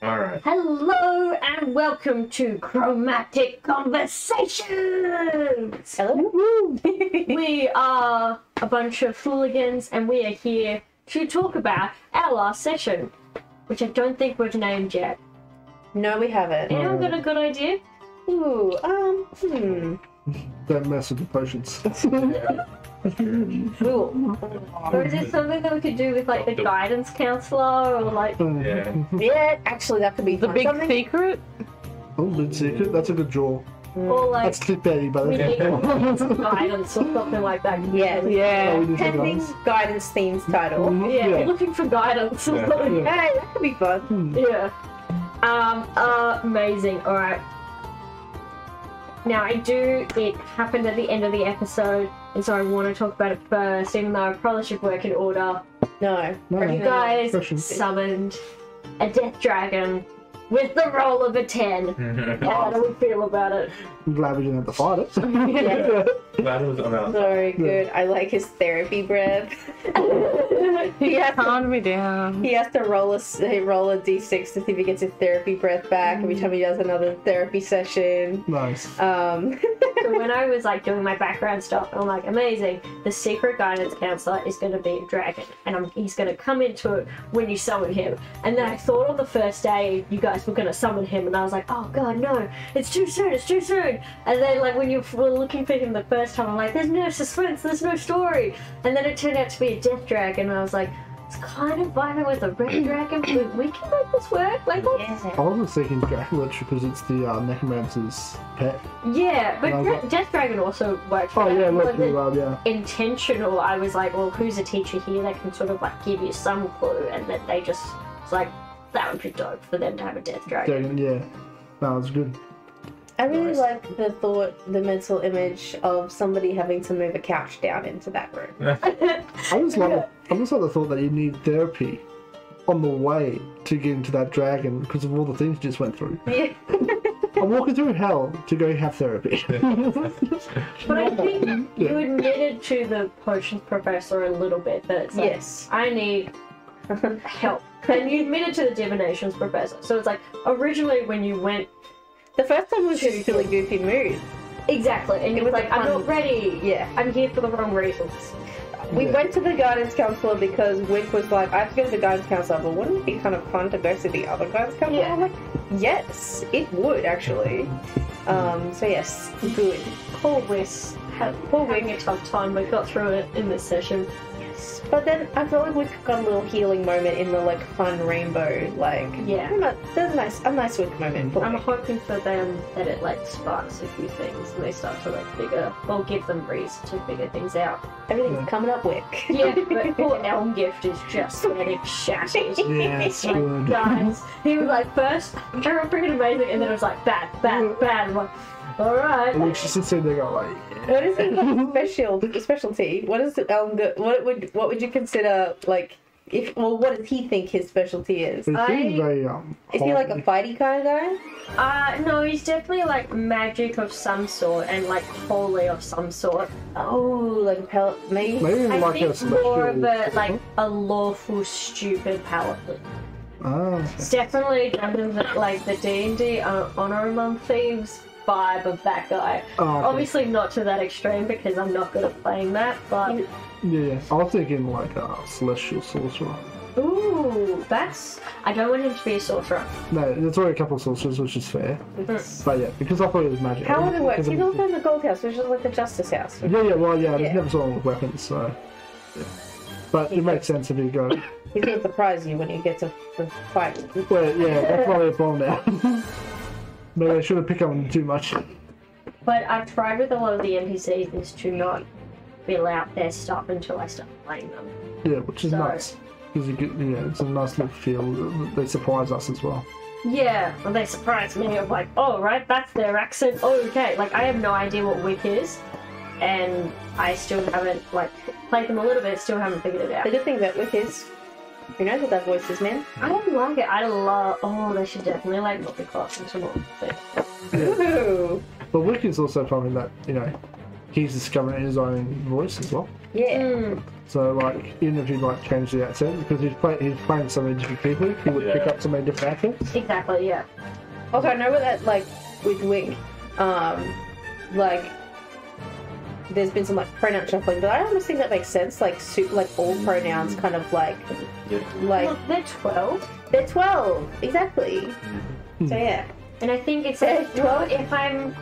All right. Hello and welcome to Chromatic Conversations. Hello? we are a bunch of hooligans and we are here to talk about our last session, which I don't think we've named yet. no, we haven't. Anyone got a good idea? Ooh, um, hmm. Don't mess with the potions. Ooh. Or is it something that we could do with like the guidance counselor or like Yeah. Yeah, actually, that could be The fun. big Something- secret? Oh, good secret. That's a good draw. or like That's clickbaity, but we that's need guidance or something like that. Yeah. Yeah. Pending guidance themes title. Yeah, Yeah. looking for guidance or Yeah. something. Yeah. Hey, that could be fun. Yeah. Um, amazing. Alright. Now, I do, it happened at the end of the episode, and so I want to talk about it first, even though I probably should work in order. No. No. You guys summoned a death dragon with the roll of a 10. How do we feel about it? I'm glad we didn't have to fight it. Yeah. that was amount. Very good. I like his therapy breath. he has to Calm me down. he has to roll a s- roll a d6 to see if he gets his therapy breath back every time he does another therapy session. nice. Um, So when I was like doing my background stuff, I'm like, amazing. The secret guidance counselor is going to be a dragon, and I'm, he's going to come into it when you summon him. And then I thought on the first day you guys were going to summon him, and I was like, oh god, no, it's too soon, it's too soon. And then like when you were looking for him the first time, I'm like, there's no suspense, there's no story. And then it turned out to be a death dragon, and I was like. It's kind of vibing with a red dragon, but we can make this work. Like, that's I wasn't thinking Dracolich because it's the uh, Necromancer's pet. yeah, but And I was Dra- like- Death Dragon also works. for Oh, yeah, look, But the- well, yeah. intentional, I was like, well, who's a teacher here that can sort of like give you some clue? And then they just, it's like, that would be dope for them to have a death dragon. Dragon, yeah. No, it's good. I really Nice. like the thought, the mental image of somebody having to move a couch down into that room. I just love it. I just like the thought that you need therapy on the way to get into that dragon because of all the things you just went through. Yeah. I'm walking through hell to go have therapy. But I think you admitted to the potions professor a little bit that it's like, Yes. I need help. And you admitted to the divinations professor. So it's like, originally when you went, The first time was just really goofy mood. exactly, and It you was were like, I'm fun- not ready. Yeah. I'm here for the wrong reasons. We Yeah. went to the guidance counselor because Wick was like, I have to go to the guidance counselor, but wouldn't it be kind of fun to go see the other guidance counselor? Yeah. I'm like, yes, it would actually. Um, so yes, good. Poor Wes had Poor having a tough time, but got through it in this session. Yes. But then I feel like we've got a little healing moment in the like fun rainbow, like Yeah. I'm not- There's a nice, a nice Wick moment. For I'm me. hoping for them that it like sparks a few things and they start to like figure or give them reason to figure things out. Everything's Yeah. coming up, Wick. Yeah, but poor Elm Gift is just getting shattered. yeah, it's Like, good. guys, he was like first, very freaking amazing, and then it was like bad, bad, bad. I'm like, all right. And we just sit there go like, What is his special specialty? What is it, um the, what would what would you consider like if well what does he think his specialty is? It I- very um. Is he like a hard- fighty kind of guy? Uh, no, he's definitely like magic of some sort and like holy of some sort. Oh, like pel- maybe. Maybe I like a think more of a celestial- like a lawful stupid paladin. Ah, okay. It's definitely Dungeons and- like the D and D Honor Among Thieves vibe of that guy. Oh, okay. Obviously not to that extreme because I'm not good at playing that, but Yeah, yeah. I was thinking like a celestial sorcerer. ooh, that's I don't want him to be a sorcerer. No, there's already a couple of sorcerers, which is fair. Mm-hmm. But yeah, because I thought it was magic. How would it work? Because He's of- also in the gold house, which is like the justice house. Yeah, yeah, well, yeah, I Yeah. just never saw with weapons, so. yeah. But it makes sense if you go. He's gonna surprise you when you get to the fight. Well, yeah, that's why they're bomb now. Maybe I shouldn't pick on them too much. But I've tried with a lot of the NPCs is to not fill out their stuff until I start playing them. Yeah, which is So- nice. Because you get, yeah, it's a nice little feel. They surprise us as well. Yeah, well, they surprised me of like, oh right, that's their accent. Oh, okay, like I have no idea what Wick is, and I still haven't like played them a little bit, still haven't figured it out. The good thing about Wick is, you know what that voice is, man. I don't like it. I love. Oh, they should definitely like multi class into more. But Ooh. But Wick is also something that, you know, he's discovering his own voice as well. Yeah. Mm, So like, even if you like change the accent, because he's playing he's playing so many different people, he would pick up so many different accents. Exactly, yeah. Also, I know that like with Wick, um, like there's been some like pronoun shuffling, but I almost think that makes sense. Like, suit like all pronouns, kind of like like Look, they're 12. they're twelve exactly. Mm-hmm. So yeah, And I think it's Yeah, well, if I'm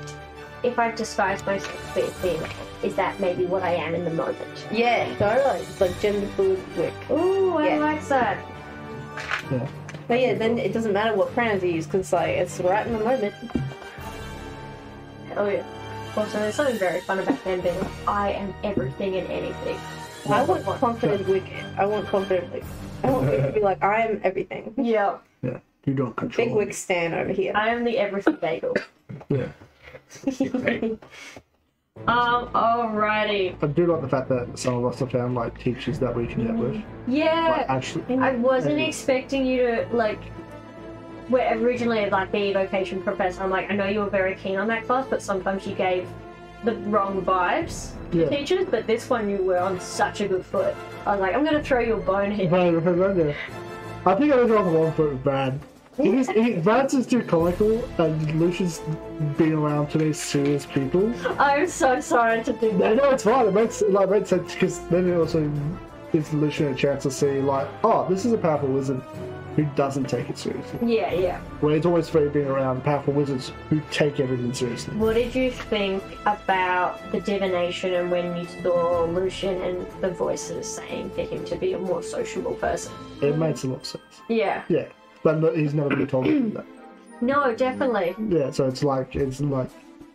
if I despise myself for being female, is that maybe what I am in the moment? yeah, totally. It's like gender fluid Wick. Ooh, I Yeah. like that. But yeah, then it doesn't matter what pronouns you use because like it's right in the moment. Oh yeah. Also, there's something very fun about them being like, I am everything and anything. I want confident Wick. I want confident Wick. I want Wick to be like I am everything. Yeah, Yeah, you don't control. Big Wick stan over here. I am the everything bagel. Yeah, Um, alrighty. I do like the fact that some of us have found like teachers that we can get with. Like Yeah, actually, I wasn't Yeah. expecting you to like. Where originally like the evocation professor, I'm like, I know you were very keen on that class, but sometimes you gave the wrong vibes to Yeah. teachers. But this one, you were on such a good foot. I was like, I'm gonna throw you a bone here. Right. I think I was on the one foot with Brad. He's, he, Brad's is too comical, and Lucian's been around too many serious people. I'm so sorry to do No, that. no, it's fine. It makes like makes sense because then it also gives Lucian a chance to see like, oh, this is a powerful wizard who doesn't take it seriously. Yeah, yeah. Where it's always free being around powerful wizards who take everything seriously. What did you think about the divination and when you saw Lucian and the voices saying for him to be a more sociable person? It makes a lot of sense. Yeah. Yeah, but he's never been told to do that. No, definitely. Yeah, so it's like it's like.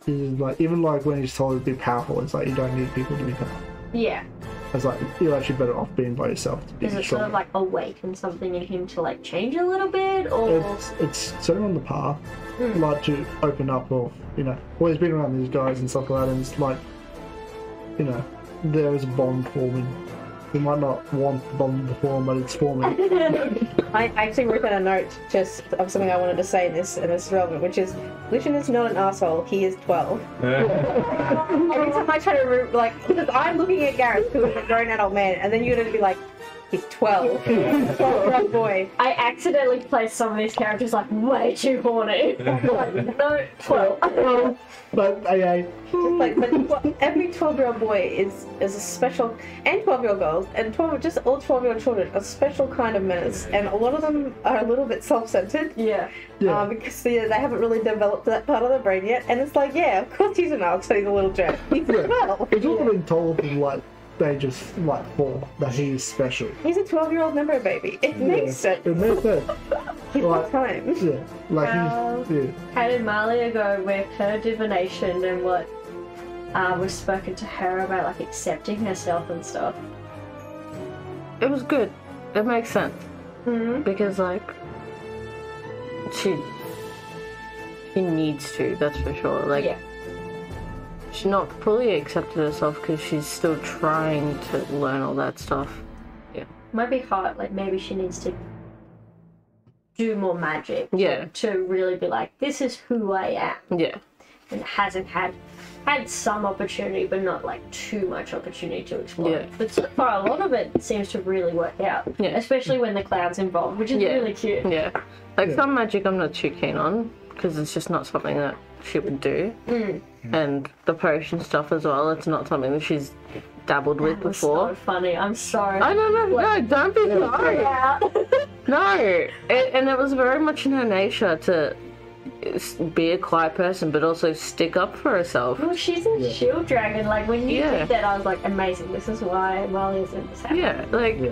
It's like even like when he's told to be powerful, it's like you don't need people to be powerful. Yeah. It's like you're actually better off being by yourself to be Is it sort of like awaken something in him to like change a little bit, or it's it's set him on the path, Mm. like to open up or you know, well he's been around these guys and stuff like that, and it's like, you know, there is a bond forming. He might not want the bond to form, but it's forming. I actually wrote down a note just of something I wanted to say in this, and this is relevant, which is Lucian is not an asshole. He is 12. Every time I try to, re- like, because I'm looking at Gareth, who is a grown adult man, and then you're going to be like, he's 12. 12 year old boy. I accidentally placed some of these characters like way too horny. like, no, well, but AA, Just like, but tw- every 12 year old boy is, is a special, and 12 year old girls, and 12, just all 12 year old children, a special kind of menace. And a lot of them are a little bit self centered. yeah. yeah, Um, because they, they haven't really developed that part of their brain yet, and it's like, yeah, of course he's an ox, so he's a little jerk. He's Yeah. well. he's also been told from like they just like four that he's special. He's a twelve-year-old member baby. It makes sense. It makes sense. He's Right. got time. Yeah, like Well- he's yeah. How did Malia go with her divination and what uh, was spoken to her about like accepting herself and stuff? It was good. It makes sense Mm-hmm. because like she she needs to. That's for sure. Like yeah. She's not fully accepted herself because she's still trying to learn all that stuff. Yeah. Might be hard. Like maybe she needs to do more magic. Yeah. To really be like, this is who I am, Yeah. and hasn't had had some opportunity, but not like too much opportunity to explore. Yeah. But so far, a lot of it seems to really work out. Yeah. Especially when the cloud's involved, which is Yeah. really cute. Yeah. Like Yeah. some magic I'm not too keen on because it's just not something that she would do. Mm. And the potion stuff as well, it's not something that she's dabbled with That was before. so funny. I'm sorry. I don't know. No, don't be sorry. No, it, and it was very much in her nature to be a quiet person, but also stick up for herself. Well, she's a Yeah. shield dragon. Like when you Yeah. did that, I was like, amazing. This is why Molly's in this house. Yeah, like Yeah.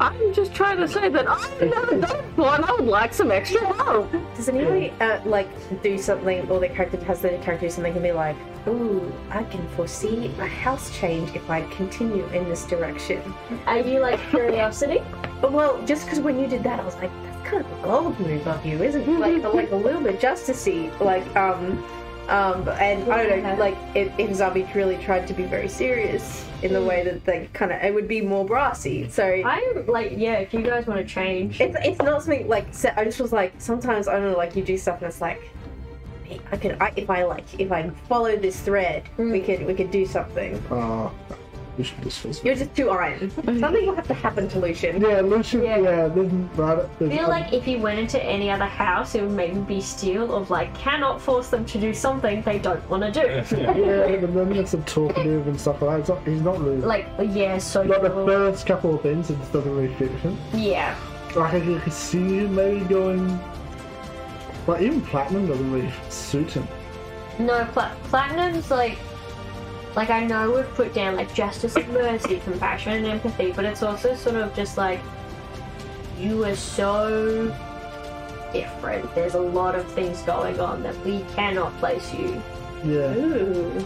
I'm just trying to say that I've never done it before, and I would like some extra help. Does anybody uh, like do something, or the character has the character do something and be like, "Ooh, I can foresee a house change if I continue in this direction." Are you like curiosity? But well, just because when you did that, I was like, "That's kind of a gold move of you, isn't it?" Like, like a little bit justicey, like um. Um, and I don't know, like if, if Zabi really tried to be very serious in the way that they kind of, it would be more brassy. So I'm like, yeah. If you guys want to change, it's it's not something like so I just was like sometimes I don't know like you do stuff and it's like I could I, if I like if I follow this thread we Mm. could we could do something. Uh, Lucian just feels. You're just too iron. Something will have to happen to Lucian. Yeah, Lucian. Yeah. Yeah, there's right. I feel like if he went into any other house, it would maybe be steel of like cannot force them to do something they don't want to do. Yeah, but then it's a talkative and stuff like that. It's not, he's not really. like yeah, so like the first couple of things, it just doesn't really fit him. yeah. Like I could see him maybe going. Like even platinum doesn't really suit him. No, pla- platinum's like, like I know we've put down like justice and mercy, compassion and empathy, but it's also sort of just like you are so different. There's a lot of things going on that we cannot place you. Yeah. Ooh.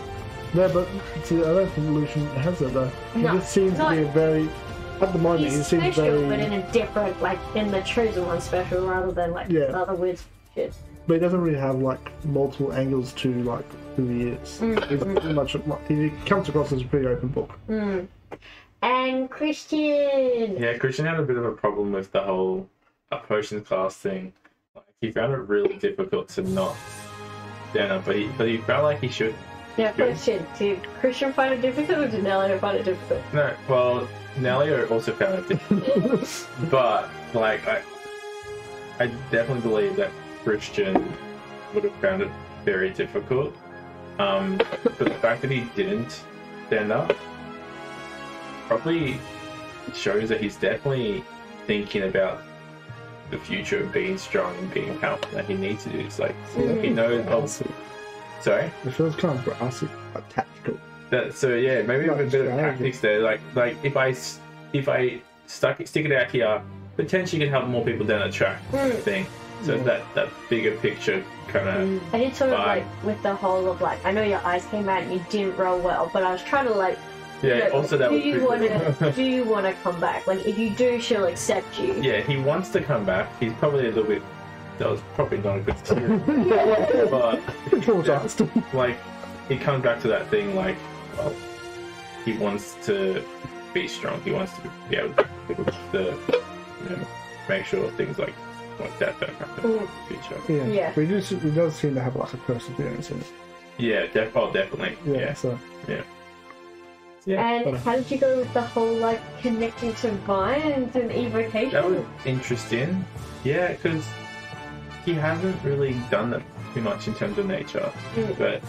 No, but see, I don't think Lucian has it though. He No, just seems to be a very. At the moment, he He's seems special, very. but in a different, like in the chosen one special, rather than like Yeah. other weird shit. but he doesn't really have like multiple angles to like who he is. Mm, He's pretty much he comes across as a pretty open book. Mm. And Christian. Yeah, Christian had a bit of a problem with the whole uh, potions class thing. Like, he found it really difficult to not stand up, but he but he felt like he should. Now, question: Did Christian find it difficult, or did Nelly find it difficult? No, well, Nelly also found it difficult, but like I, I definitely believe that Christian would have found it very difficult. Um, but the fact that he didn't stand up probably shows that he's definitely thinking about the future of being strong and being powerful that he needs to do. It's like he knows. Oh, sorry. It feels kind of brassy, like tactical. That, so yeah, maybe Like a bit of strategy. tactics there. Like like if I s- if I stuck stick it out here, potentially could help more people down the track Mm. thing. So that that bigger picture kind of I did sort of Bye. like with the whole of like I know your eyes came out and you didn't roll well, but I was trying to like yeah. look, Also that do was you want to do you want to come back? Like if you do, she'll accept you. yeah, he wants to come back. He's probably a little bit. That was probably not a good story, but Traumatized. like he comes back to that thing like well he wants to be strong he wants to be able to you know, make sure things like like that don't happen in the future Yeah. Yeah. But he does, he does seem to have like a perseverance in it. yeah def- oh definitely Yeah. yeah So yeah, And how did you go with the whole like connecting to vines and evocation? that was interesting yeah because he hasn't really done that too much in terms of nature Mm. but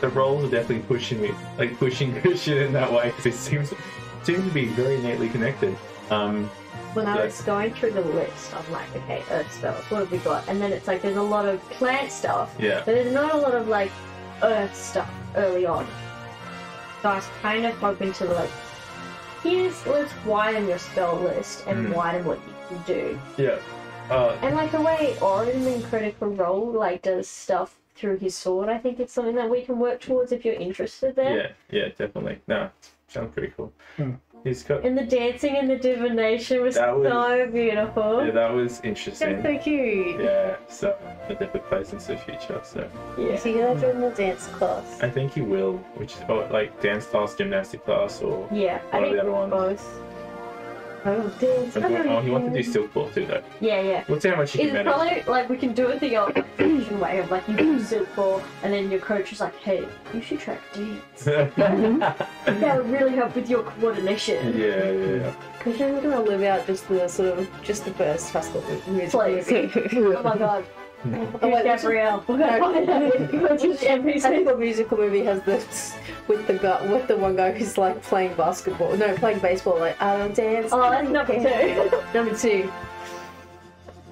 the roles are definitely pushing me like pushing Christian in that way because it seems seems to be very neatly connected um when I Yeah. was going through the list, I'm like, okay, earth spells, what have we got? And then it's like there's a lot of plant stuff, yeah but there's not a lot of like earth stuff early on. So I was kind of hoping to like, here's let's widen your spell list and Mm. widen what you can do. yeah uh And like the way Orym in Critical Role like does stuff through his sword, I think it's something that we can work towards if you're interested there. Yeah, yeah, definitely. No, sounds pretty cool. Hmm. He's got And the dancing and the divination was, That was- so beautiful. yeah, that was That's interesting. so cute. Yeah, so it definitely plays into the future. So Yeah. So you're gonna join the dance class. I think he will, which is oh, like dance class, gymnastic class, or Yeah, I One of think the other ones. both. Oh, dance. oh, he wants to do silk ball too, though. Yeah, yeah. We'll see how much he It's can manage. probably like we can do it the old fashioned way of like you do silk ball and then your coach is like, hey, you should try dance. that would really help with your coordination. yeah, yeah. Christian, we're gonna live out just the sort of just the first High School music Please. Oh my god. Oh, wait, Gabrielle. We're gonna find out. We're just High NPC. School musical movie has this with the guy with the one guy who's like playing basketball, no, playing baseball. Like I don't dance. Oh, that's number two. Number two.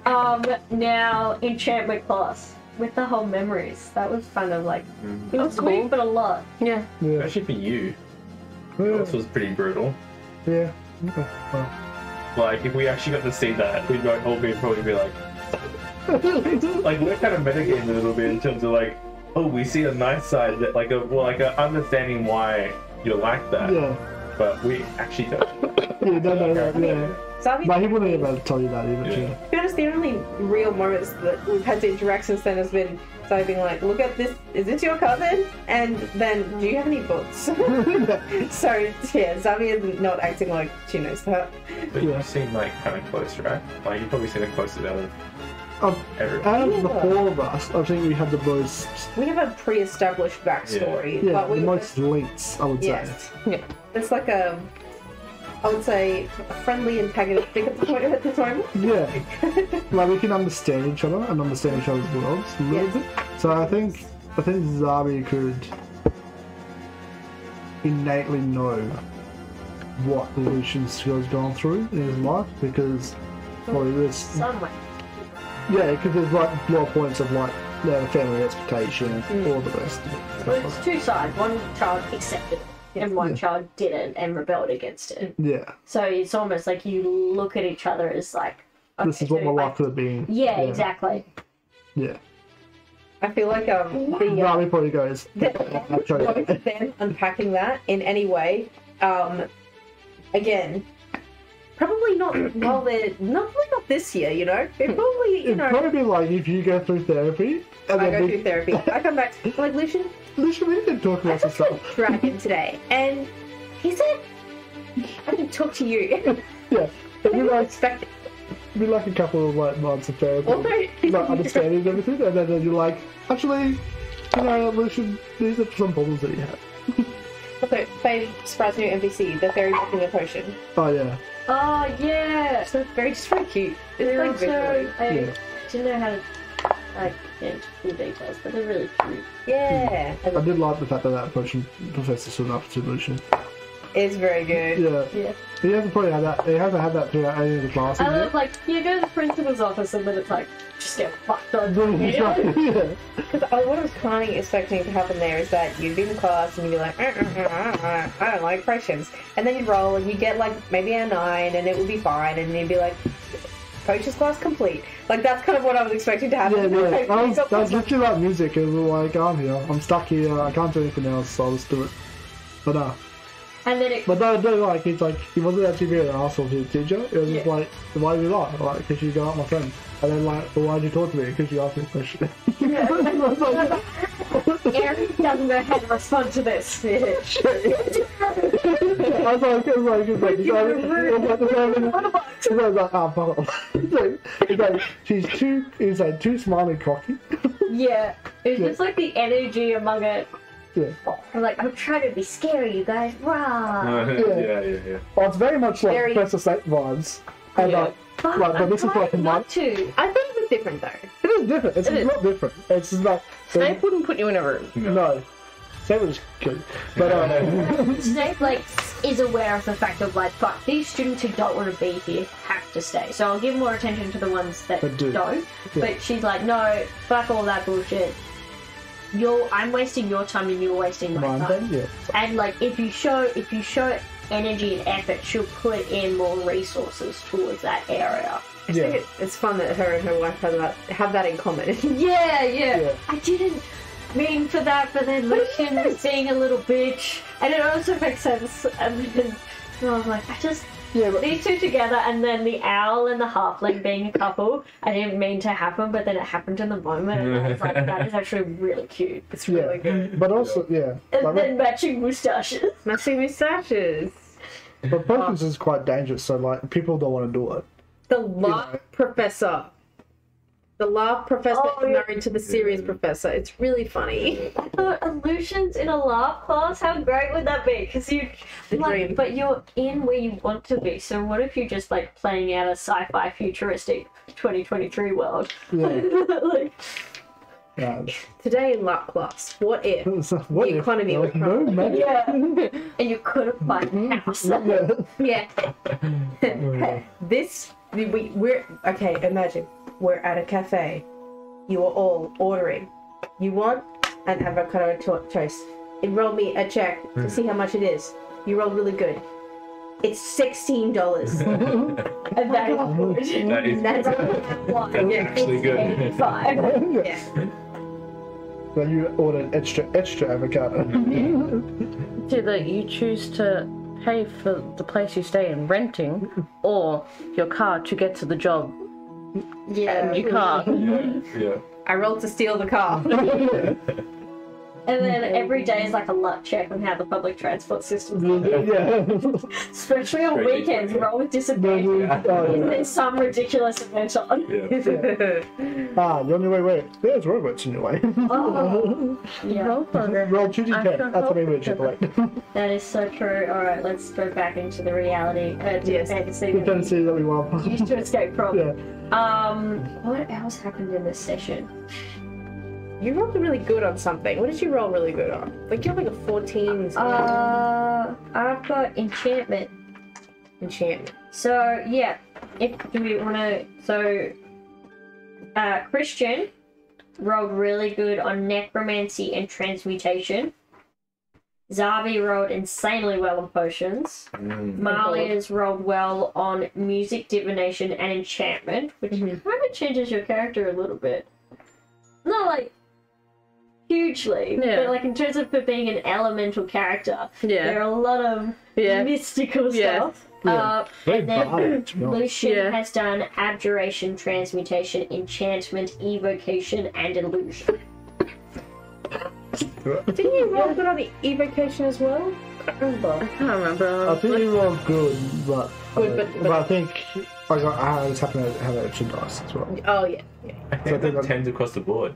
Um, now enchantment class with the whole memories. That was kind of like it was cool. sweet, but a lot. Yeah. yeah, Especially for you, yeah, this was pretty brutal. yeah. Okay. Well, Like if we actually got to see that, we'd go- all be probably be like, like we're kind of metagaming a little bit in terms of like, oh, we see a nice side that like a well, like a understanding why you're like that, yeah, but we actually don't. yeah, no, no, no, yeah. So I mean, But he wouldn't be able to tell you that either. Yeah. too. to be honest, the only real moments that we've had to interact since then has been so being like, look at this, is this your cousin? And then, do you have any books? so, yeah, Zavia's not acting like she knows that. But Yeah. you seem like kind of close, right? Like you've probably seen it closer out of Of, out of the four of us, I think we have the most, We have a pre-established backstory, yeah, but we the most links, I would say. yes, Yeah. it's like a, I would say, a friendly antagonistic at the point at the time. Yeah, like we can understand each other and understand each other's worlds a little Yes. bit. So I think I think Zabi could innately know what Lucian's has gone through in his life because well, there's Somewhere. Yeah, because there's like more points of like the family expectation, all the rest. Of it. Well, it's two sides. One child accepted it, and one Yeah. child didn't and rebelled against it. Yeah, So it's almost like you look at each other as like, this is what my life could have been. Yeah, exactly. Yeah, I feel like um, the, uh, Zabi probably goes. I chose both of them unpacking that in any way, um, again, probably not while they're not probably not this year, you know. It probably you It'd know. probably be like if you go through therapy and I then go we, through therapy. I come back I'm like Lucian. Lucian, we can talk I about some talked to stuff. dragon today, and he said I can talk to you. Yeah, it'd be I like expect be like a couple of like months of therapy, although like understanding everything, and then, then you're like, actually, you know, Lucian, these are some problems that you have. although Faye surprised new NPC, the fairy making a potion. Oh yeah, Oh yeah. So very just very cute. It's They're like visually. also I Yeah. didn't know how to like get into full details, but they're really cute. Yeah, hmm. I did like the fact that that potion professor stood up to Lucian. it's very good. Yeah, Yeah. he hasn't probably had that. He hasn't had that throughout any of the classes. I yet. love like you go to the principal's office and then it's like just get fucked yeah. Because uh, what I was kind of expecting to happen there is that you'd be in class and you'd be like, "Uh, uh, uh, uh, I don't like fractions. And then you'd roll and you'd get like maybe a nine and it would be fine. And you'd be like, coach's class complete. Like that's kind of what I was expecting to happen. Yeah, yeah. Like, I was, I was literally like music, and we were like, I'm here, I'm stuck here, I can't do anything else, so I'll just do it. But no, And then it but no, no, like he's like he wasn't actually being an asshole to the teacher. It was just like, why did you lie? Like, because you got out my friend. And then like, well, why did you talk to me? Because you asked me a question. Eric doesn't know how to respond to this. I was like, it was like, it was like, it was like, it was like, it was like, it was like, ah, fuck off. It's like, it's like, she's too, it's like too smart and cocky. yeah. It's Yeah. just like the energy among it. Yeah. I'm like, I'm trying to be scary, you guys. Rah. yeah, yeah, yeah. Well, it's very much like Very- Professor Snape vibes. And Yeah. like, But Right, but I'm this is trying like a not month. to. I thought it was different though. it is different. It's It is. not different. It's just like, Snape wouldn't put you in a room. no. Snape was good. But, uh, Snape like is aware of the fact of like, fuck, these students who don't want to be here have to stay. So I'll give more attention to the ones that That do. not Yeah. But she's like, no, fuck all that bullshit. You're, I'm wasting your time and you're wasting my mine time. yeah. And like, if you show, if you show energy and effort, she'll put in more resources towards that area. I Yeah. think it- it's fun that her and her wife have that have that in common. Yeah, yeah. Yeah. I didn't mean for that, but then Lucian was being a little bitch, and it also makes sense. And then I was like, I just Yeah, but these two together, and then the owl and the halfling being a couple. I didn't mean to happen, but then it happened in the moment, and I was like, that is actually really cute. It's really yeah. good. But also, yeah. And Like, then matching moustaches. Matching moustaches. but potions is quite dangerous, so like people don't want to do it. The love professor. The love professor Oh, is married to the serious mm. professor. It's really funny. I thought illusions in a laugh class. How great would that be? Because you, like, dream. but you're in where you want to be. So what if you're just like playing out a sci-fi futuristic 2023 world? Yeah. like, yeah. Today in lab class, what if? So what The if economy would was no magic? yeah, and you couldn't buy a mm-hmm. house. Yeah. Yeah. Oh, this we we're okay. Imagine we're at a cafe. You are all ordering. You want an avocado to- toast. It rolled me a check to hmm. see how much it is. You rolled really good. It's sixteen dollars. and that is oh good. That is That's That's actually good. 85. yeah. Then you ordered extra, extra avocado. It's either you choose to pay for the place you stay in renting or your car to get to the job Yeah. and you can't. yeah, yeah. I rolled to steal the car. And then every day is like a luck check on how the public transport system's yeah. Especially on Crazy. weekends, roll with disadvantage. Oh, yeah. There's some ridiculous event on. Yeah. Ah, you're on your way. Wait, there's robots in your way. Oh, yeah, Roll 2d10. That's what I mean with shall like. that is so true. Alright, let's go back into the reality. Uh, to Yes. the fantasy The that we fantasy that we want. used to escape from. Yeah. Um, what else happened in this session? You rolled really good on something. What did you roll really good on? Like you have like a 14 Uh, I've got enchantment. enchantment. So yeah, if do we want to? So, uh, Christian rolled really good on necromancy and transmutation. Zabi rolled insanely well on potions. Mm. Malia's rolled well on music, divination, and enchantment, which Mhm. kind of changes your character a little bit. Not like hugely, Yeah. but like in terms of it being an elemental character, there are a lot of Yeah. mystical Yeah. stuff. Yeah. Uh, and then bad, to be honest. Lucian Yeah. has done abjuration, transmutation, enchantment, evocation, and illusion. Didn't you roll good on the evocation as well? I can't remember. I can't remember. I think you rolled good, but, Good, uh, but- but I think I got I just happen to have extra dice as well. Oh yeah. yeah. I So I think think that that- tens across the board.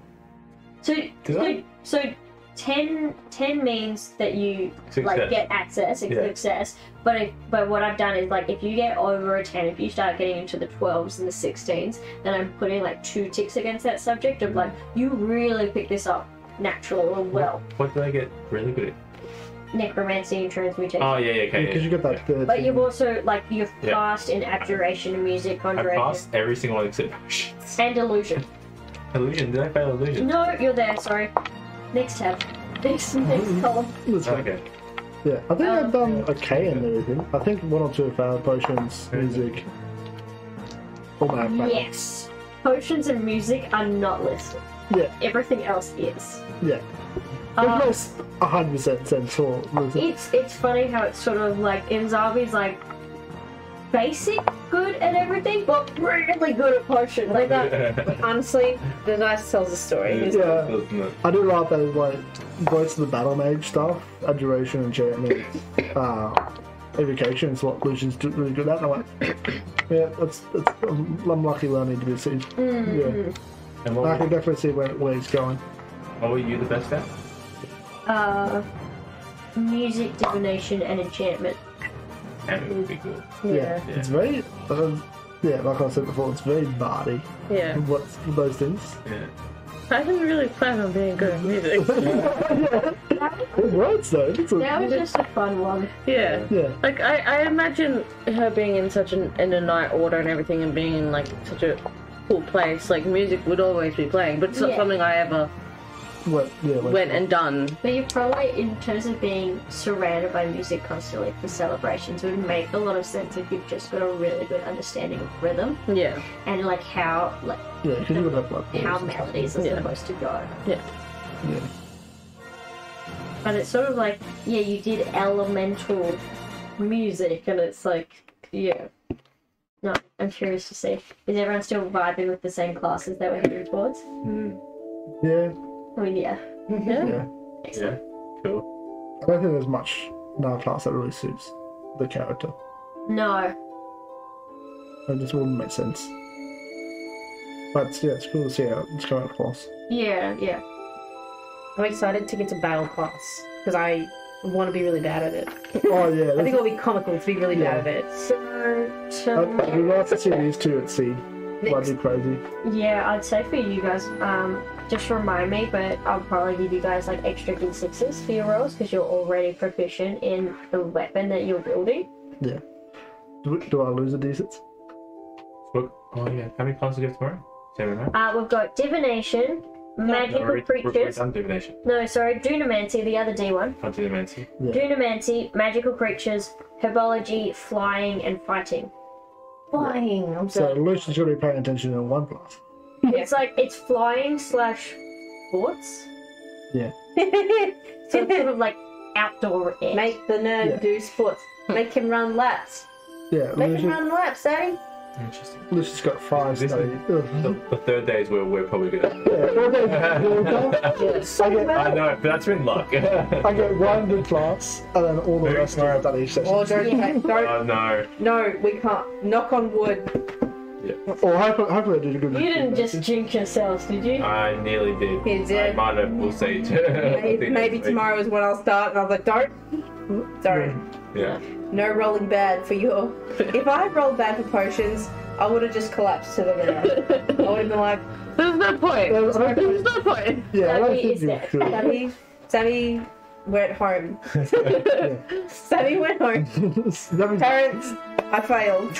So, Did so, I? so 10, 10 means that you Success. like get access, it's Yeah. success. But if, but what I've done is like if you get over a ten, if you start getting into the twelves and the sixteens, then I'm putting like two ticks against that subject of like you really pick this up naturally or well. What did I get really good at? Necromancy and transmutation. Oh yeah, yeah, okay. Because yeah. you got that third. but you've also like you've Yeah. passed in abjuration, and music, I conjuration, passed every single one except potions. and illusion. Illusion. Did I fail illusion? No, you're there. Sorry. Next tab. Next next column. That's fine. Okay. Yeah, I think Um, I've done okay in everything. I think one or two failed potions, music. All that. failed. Yes. Potions and music are not listed. Yeah. Everything else is. Yeah. Um, There's no hundred percent sense for music. it's it's funny how it's sort of like in zombies like basic good at everything, but really good at potions. Like that. Honestly, the dice tells the story. Yeah. Yeah. It? I do like those like both of the battle mage stuff, abjuration, and enchantment, uh, evocation is what Lucian's do- really good at. And I'm like, yeah, that's, that's I'm, I'm lucky where I need to be seen. Mm. Yeah, And I can definitely see where, where he's going. what were you the best at? Uh, music, divination, and enchantment. And it would be good. Yeah, Yeah. it's very, um, yeah, like I said before, it's very bardy. Yeah. What's those things? Yeah. I didn't really plan on being good at music. It works though. It's a, That was just a fun one. yeah. yeah, Like I, I imagine her being in such an in a night order and everything and being in like such a cool place. Like music would always be playing, but it's not Yeah. something I ever what, yeah, what- went and done. But you probably, in terms of being surrounded by music constantly for celebrations, would make a lot of sense if you've just got a really good understanding of rhythm Yeah. and like how like yeah, because you would have like how balls and stuff. melodies are Yeah. supposed to go. Yeah. Yeah, But it's sort of like, yeah, you did elemental music, and it's like, yeah. No, I'm curious to see. Is everyone still vibing with the same classes that we're heading towards? Mm. yeah, I mean, yeah. Yeah. yeah. Yeah. Cool. I don't think there's much in our class that really suits the character. No. It just wouldn't make sense. But yeah, it's cool to see how it's going across. Yeah, yeah. I'm excited to get to battle class because I want to be really bad at it. Oh yeah, I think it'll be comical to be really Yeah. bad at it. So, I'd, to, we'd like to see these two at sea. That'd be crazy. yeah, I'd say for you guys, um, just remind me, but I'll probably give you guys like extra d6s for your rolls because you're already proficient in the weapon that you're building. Yeah. Do, do I lose a d6? Look. Oh yeah. How many classes do you have tomorrow? Seven, right? Uh, we've got divination, magical Already- we've already creatures. done divination. No, sorry, dunamancy, the other D1. Continency. Yeah. Dunamancy, magical creatures, herbology, flying, and fighting. Flying. I'm So so. Lucian's going to be paying attention in one class. It's like it's flying slash sports. Yeah. So it's sort of like outdoor air. Make the nerd Yeah. do sports. Hmm. Make him run laps. Yeah, Make him Lucian, run laps, Daddy. Interesting. Lucius got five This study. The, the third day is where we're probably gonna. Yeah, four days Yes. I get, I know, but that's been luck. I get one good class, and then all the Very rest smart. of study sessions. Oh, don't, don't, oh no. no, we can't. Knock on wood. Yeah. Or hopefully, hopefully I did a good You didn't just jinx yourselves, did you? I nearly did. You did. I might have. We'll see. Maybe, maybe tomorrow is when I'll start, and I was like, don't. Don't. Yeah. No rolling bad for your. If I had rolled bad for potions, I would have just collapsed to the ground. I would have been like, There's no point. Well, I don't There's no point. Yeah, I don't Sammy think is you dead. could. Sammy, Sammy went home. Sammy went home. Parents, I failed.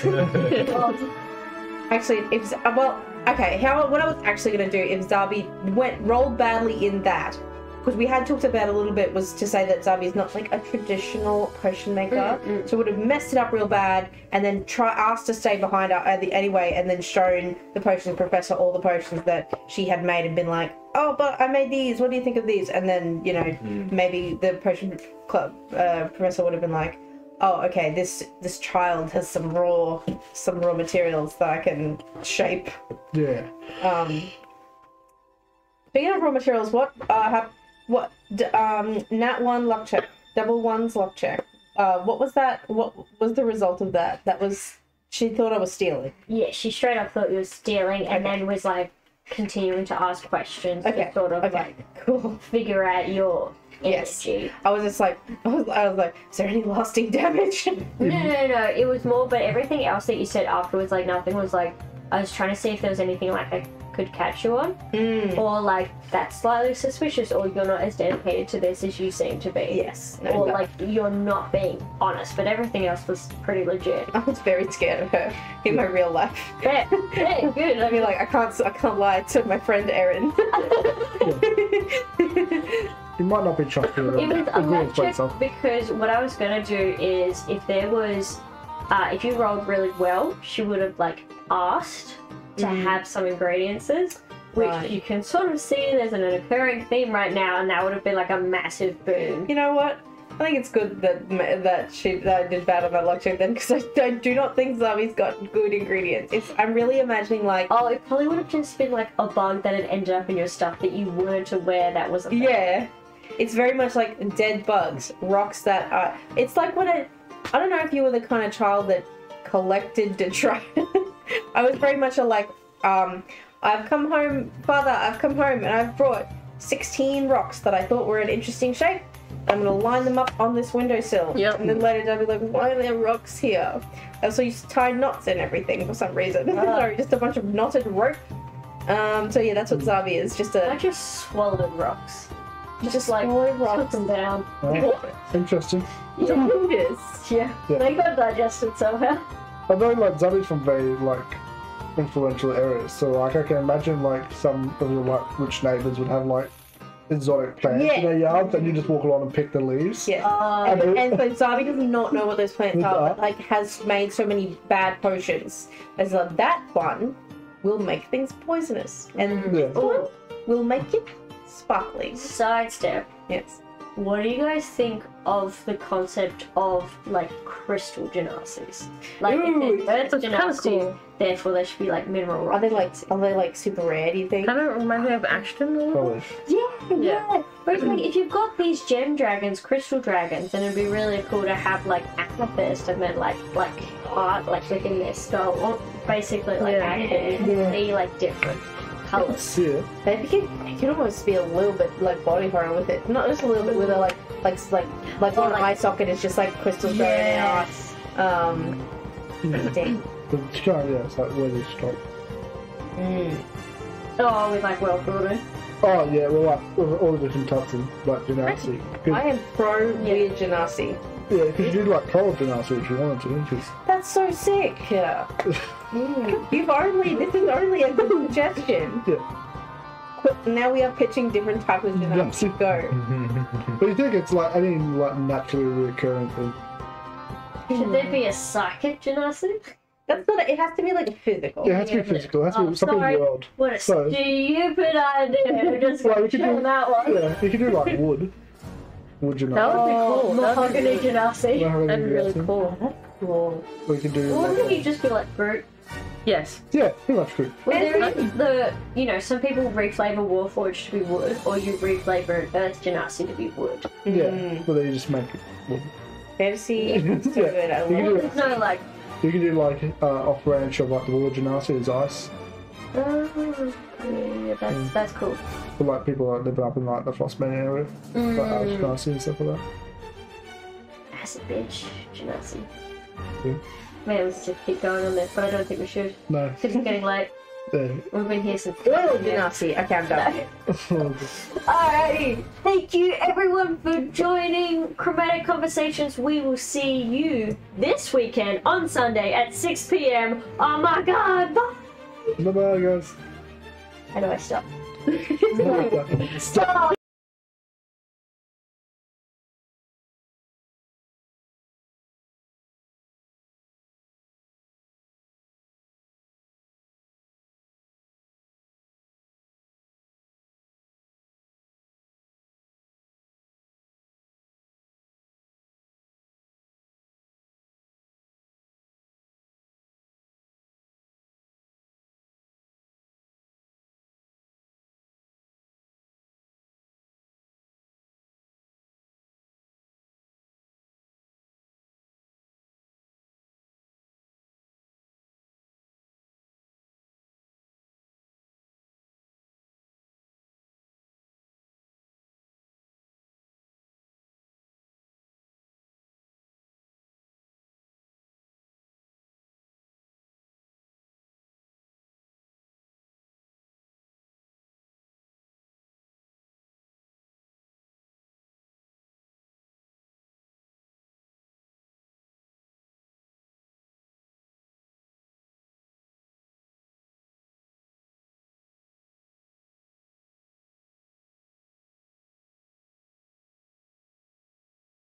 Actually, if uh, well, okay. How what I was actually gonna do if Zabi went rolled badly in that, because we had talked about a little bit was to say that Zabi is not like a traditional potion maker, so would have messed it up real bad, and then try asked to stay behind her anyway, and then shown the potion professor all the potions that she had made and been like, oh, but I made these. What do you think of these? And then you know maybe the potion club uh, professor would have been like oh okay this this child has some raw some raw materials that i can shape yeah. um speaking of raw materials what uh have what d- um nat one luck check double ones luck check uh what was that what was the result of that that was she thought i was stealing Yeah, she straight up thought you were stealing and then was like continuing to ask questions okay to sort of okay like cool figure out your Yes. energy. i was just like I was, I was like is there any lasting damage No, no, no. no. It was more, but everything else that you said afterwards, like nothing was like. I was trying to see if there was anything like I could catch you on, Mm, or like that's slightly suspicious, or you're not as dedicated to this as you seem to be. yes no, Or no. like you're not being honest, but everything else was pretty legit. i was very scared of her in my real life Yeah, yeah, good. I I mean, like I can't, I can't lie to my friend Erin. You might not be trusted with It was a a good luck explain check something. because what I was gonna do is if there was, uh, if you rolled really well, she would have like asked to Mhm. have some ingredients, which Right. you can sort of see there's an occurring theme right now, and that would have been like a massive boom. you know what? I think it's good that that she that I did bad on that luck check then because I, I do not think Zabi's got good ingredients. It's I'm really imagining like Oh, it probably would have just been like a bug that had ended up in your stuff that you weren't aware that was a bug. yeah, it's very much like dead bugs, rocks that are. It's like when I I don't know if you were the kind of child that collected detritus. I was very much a like um I've come home, father. I've come home and I've brought 16 rocks that I thought were an interesting shape. I'm gonna line them up on this windowsill. Yep. And then later they'll be like, why are there rocks here? And so you used to tie knots and everything for some reason. Sorry, just a bunch of knotted rope. Um, so yeah, that's what Zabi is. Just I a just swallowed rocks. just like, swallow Put rocks. them down. Oh, interesting. Yeah, Yes. yeah. Yeah. They got digested somehow. I know like Zabi's from very like influential areas, so like I can imagine like some of your like rich neighbours would have like exotic plants Yeah. in their yards and you just walk along and pick the leaves. Yeah. Uh, And, and so Zabi does not know what those plants are, but like has made so many bad potions. As like that one will make things poisonous and Yeah. or will make it sparkling. sidestep. Yes. What do you guys think of the concept of like crystal genasies? Like Ooh, if there's earth that's kinda cool. therefore there should be like mineral Are they like are they like super rare? Do you think? Kind of reminds me of Ashton a little. Probably. Yeah, Yeah. yeah. But like if you've got these gem dragons, crystal dragons, then it'd be really cool to have like amethyst and then like like heart like within their skull, or basically like Yeah. active. You can see like different colors. Yeah. But it could, it could almost be a little bit like body horror with it. Not just a little bit with it, like like like like Or one like- eye socket is just like crystals growing out. Yes. Um, dang. But it's kind of, yeah, it's like where they stop. Mm. Oh, with like world building. Oh yeah, well like with all the different types of like genasi. I am pro weird genasi. Yeah, if you do like troll genasi if you wanted to, because That's so sick. Yeah. You've only this is only a good suggestion. yeah. But now we are pitching different types of genasi. Go. But you think it's like I mean like naturally recurring thing. Should there be a psychic genasi? That's not. It has to be like physical. It has to be physical, it has to Oh, be something sorry. world. What a So- stupid idea! Just Well, we well, could do- that one. Yeah, you could do like wood. Wood genasi. That would be Oh, cool. That would be mahogany really, genasi. Mahogany that'd be really genasi. cool. Cool. We you could do Or like wouldn't a- you just be like Groot? Yes. Yeah, pretty much good. Well, there is the, you know, some people reflavor Warforged to be wood, or you reflavor Earth Genasi to be wood. Yeah, but then you just make it. Well, Fantasy, so Yeah. good. I You love do it. No, like, You can do like uh, off branch of like the War Genasi is ice. uh, yeah, that's, that's cool. For like people that live up in like the Frostbane area, like mm. Arch Genasi and stuff like that. Acid bitch, Genasi. Yeah. Man, we should keep going on this, but I don't think we should. No. Because it's getting late. Yeah. We've been here since. Oh, Genasi. Okay, I'm done. Alrighty, thank you everyone for joining Chromatic Conversations. We will see you this weekend on Sunday at 6 p.m. Oh my god, bye! Bye bye, guys. How do I stop? Stop!